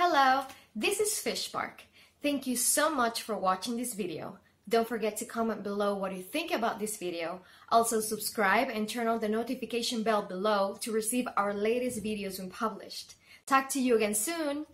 Hello, this is Fish Spark. Thank you so much for watching this video. Don't forget to comment below what you think about this video. Also subscribe and turn on the notification bell below to receive our latest videos when published. Talk to you again soon.